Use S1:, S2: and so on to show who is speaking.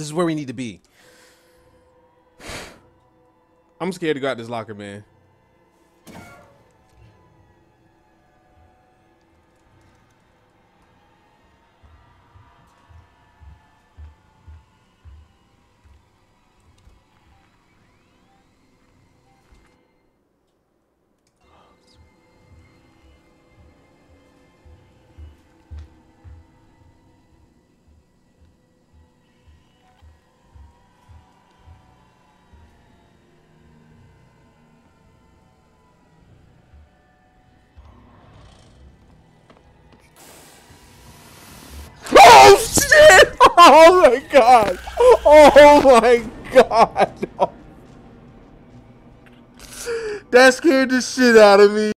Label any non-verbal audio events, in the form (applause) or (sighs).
S1: This is where we need to be. (sighs)
S2: I'm scared to go out this locker, man. Oh my god! Oh my god! That scared the shit out of me.